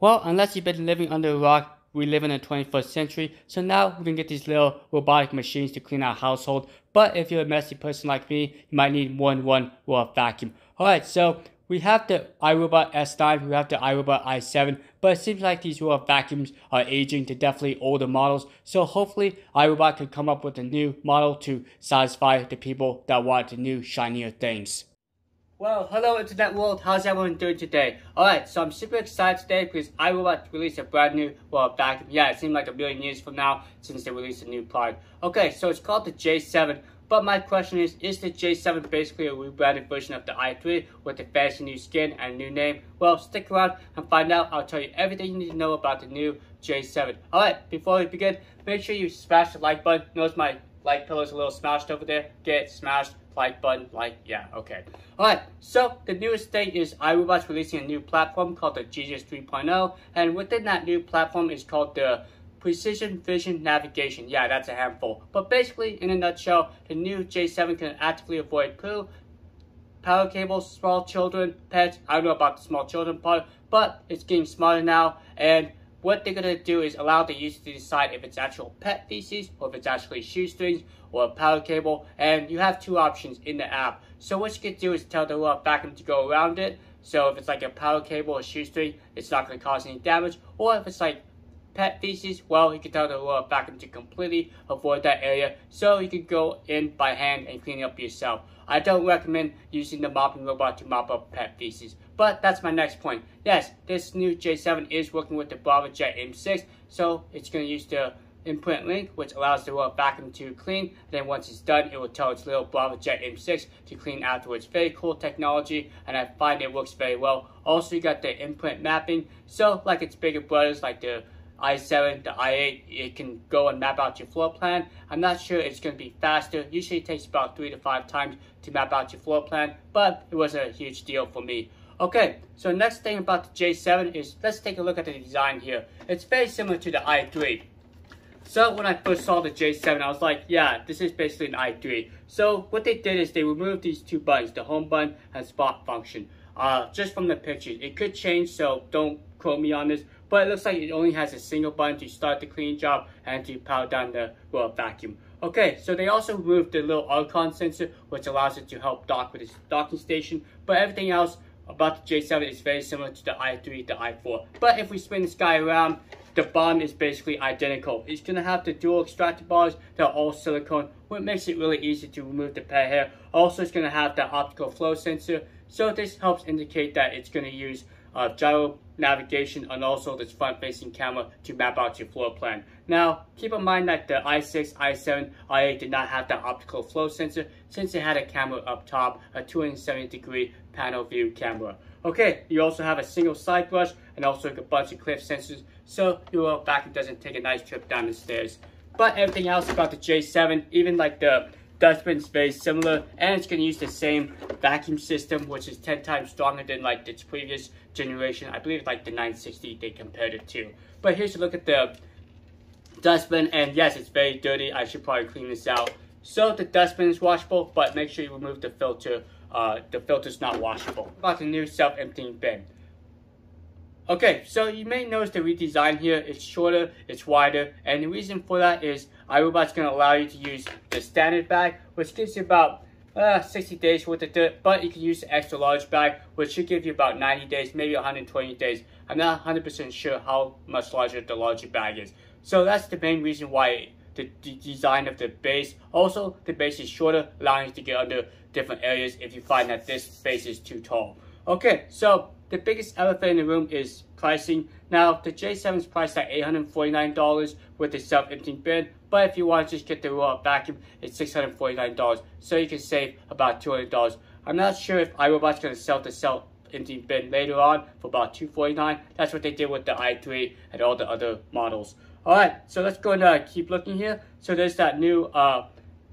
Well, unless you've been living under a rock, we live in the 21st century, so now we can get these little robotic machines to clean our household. But if you're a messy person like me, you might need more than one robotic vacuum. Alright, so we have the iRobot S9, we have the iRobot i7, but it seems like these robot vacuums are aging to definitely older models. So hopefully iRobot could come up with a new model to satisfy the people that want the new shinier things. Well, hello internet world, how's everyone doing today? Alright, so I'm super excited today because iRobot released a brand new well vacuum. Yeah, it seemed like a million years from now since they released a new product. Okay, so it's called the J7, but my question is, is the J7 basically a rebranded version of the i3 with a fancy new skin and new name? Well, stick around and find out. I'll tell you everything you need to know about the new J7. Alright, before we begin, make sure you smash the like button. Notice my like pillow's a little smashed over there. Get smashed like button, like, yeah, okay. Alright, so the newest thing is iRobot's releasing a new platform called the Genius 3.0, and within that new platform is called the Precision Vision Navigation. Yeah, that's a handful. But basically, in a nutshell, the new J7 can actively avoid poo, power cables, small children, pets. I don't know about the small children part, but it's getting smarter now, and what they're to do is allow the user to decide if it's actual pet feces or if it's actually shoestrings or a power cable. And you have two options in the app. So what you can do is tell the robot vacuum to go around it. So if it's like a power cable or shoestring, it's not to cause any damage. Or if it's like pet feces, well, you can tell the robot vacuum to completely avoid that area. So you can go in by hand and clean up yourself. I don't recommend using the mopping robot to mop up pet feces. But that's my next point. Yes, this new J7 is working with the Braava Jet M6, so it's going to use the Imprint Link, which allows the robot vacuum to clean. Then once it's done, it will tell its little Braava Jet M6 to clean afterwards. Very cool technology, and I find it works very well. Also, you got the Imprint mapping. So, like its bigger brothers, like the i7, the i8, it can go and map out your floor plan. I'm not sure it's going to be faster. Usually it takes about three to five times to map out your floor plan, but it was a huge deal for me. Okay, so next thing about the J7 is, let's take a look at the design here. It's very similar to the i3. So when I first saw the J7, I was like, yeah, this is basically an i3. So what they did is they removed these two buttons, the home button and spot function, uh, just from the pictures. It could change, so don't quote me on this, but it looks like it only has a single button to start the cleaning job and to power down the well, vacuum. Okay, so they also removed the little RCON sensor, which allows it to help dock with its docking station, but everything else about the J7 is very similar to the i3, the i4. But if we spin this guy around, the bottom is basically identical. It's going to have the dual extractor bars that are all silicone, which makes it really easy to remove the pet hair. Also, it's going to have the optical flow sensor, so this helps indicate that it's going to use uh, gyro navigation and also this front-facing camera to map out your floor plan. Now, keep in mind that the i6, i7, i8 did not have the optical flow sensor since it had a camera up top, a 270 degree panel view camera. Okay, you also have a single side brush and also a bunch of cliff sensors so your vacuum doesn't take a nice trip down the stairs. But everything else about the J7, even like the dustbin very similar and it's going to use the same vacuum system which is 10 times stronger than like its previous generation. I believe like the 960 they compared it to. But here's a look at the dustbin and yes it's very dirty. I should probably clean this out. So the dustbin is washable but make sure you remove the filter. Uh, the filter is not washable. About the new self-emptying bin. Okay, so you may notice the redesign here. It's shorter, it's wider, and the reason for that is iRobot's to allow you to use the standard bag, which gives you about uh, 60 days worth of dirt, but you can use the extra large bag, which should give you about 90 days, maybe 120 days. I'm not 100% sure how much larger the larger bag is. So that's the main reason why the, the design of the base. Also, the base is shorter, allowing you to get under different areas if you find that this base is too tall. Okay, so the biggest elephant in the room is pricing. Now, the J7 is priced at $849 with a self-emptying bin, but if you want to just get the raw vacuum, it's $649, so you can save about $200. I'm not sure if iRobot's going to sell the self-emptying bin later on for about $249. That's what they did with the i3 and all the other models. Alright, so let's go and uh, keep looking here. So there's that new uh,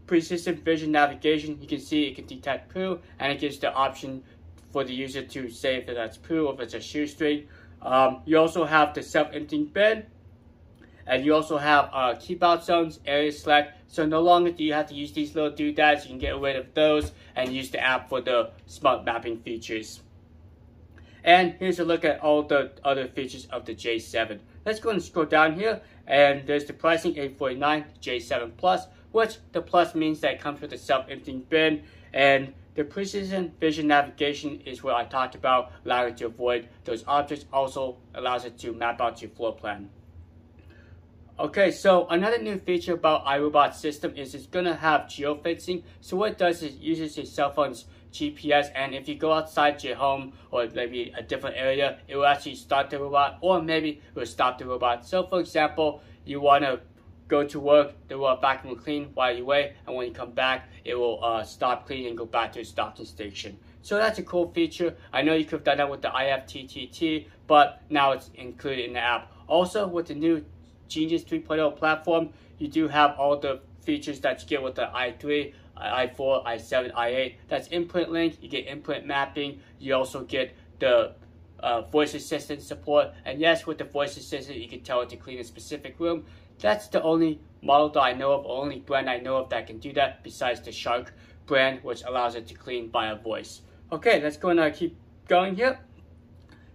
Precision Vision Navigation. You can see it can detect poo, and it gives the option for the user to say if that's poo or if it's a shoestring. Um, you also have the self-emptying bin. And you also have uh, keep out zones, area select. So no longer do you have to use these little doodads. You can get rid of those and use the app for the smart mapping features. And here's a look at all the other features of the J7. Let's go and scroll down here and there's the pricing 849 J7 Plus, which the plus means that it comes with a self-emptying bin and the precision vision navigation is what I talked about, allowing to avoid those objects, also allows it to map out your floor plan. Okay, so another new feature about iRobot system is it's gonna have geofencing. So what it does is it uses your cell phone's GPS and if you go outside your home or maybe a different area, it will actually start the robot or maybe it will stop the robot. So for example, you wanna go to work, the robot vacuum will clean while you wait, and when you come back, it will uh, stop cleaning and go back to its docking station. So that's a cool feature. I know you could have done that with the IFTTT, but now it's included in the app. Also, with the new Genius 3.0 platform, you do have all the features that you get with the i3, i4, i7, i8. That's Imprint Link, you get Imprint mapping, you also get the uh, voice assistant support. And yes, with the voice assistant, you can tell it to clean a specific room. That's the only model that I know of, only brand I know of that can do that besides the Shark brand, which allows it to clean by a voice. Okay, let's go and uh, keep going here.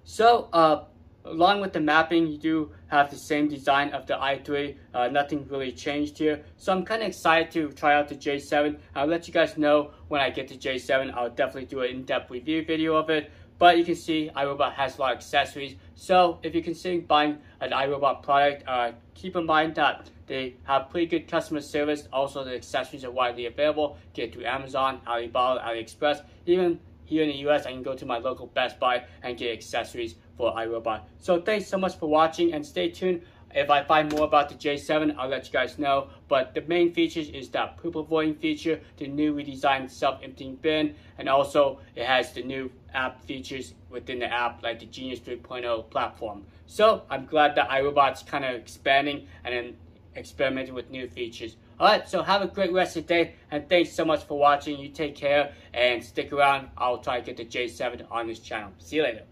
So, uh, along with the mapping, you do have the same design of the i3. Uh, nothing really changed here. So I'm kind of excited to try out the J7. I'll let you guys know when I get to J7. I'll definitely do an in-depth review video of it. But you can see iRobot has a lot of accessories. So if you're considering buying an iRobot product, uh, keep in mind that they have pretty good customer service. Also, the accessories are widely available. Get to Amazon, Alibaba, AliExpress. Even here in the US, I can go to my local Best Buy and get accessories for iRobot. So thanks so much for watching and stay tuned. If I find more about the J7, I'll let you guys know. But the main features is that poop avoiding feature, the new redesigned self-emptying bin, and also it has the new app features within the app like the Genius 3.0 platform. So I'm glad that iRobot's kind of expanding and then experimenting with new features. Alright, so have a great rest of the day, and thanks so much for watching. You take care, and stick around. I'll try to get the J7 on this channel. See you later.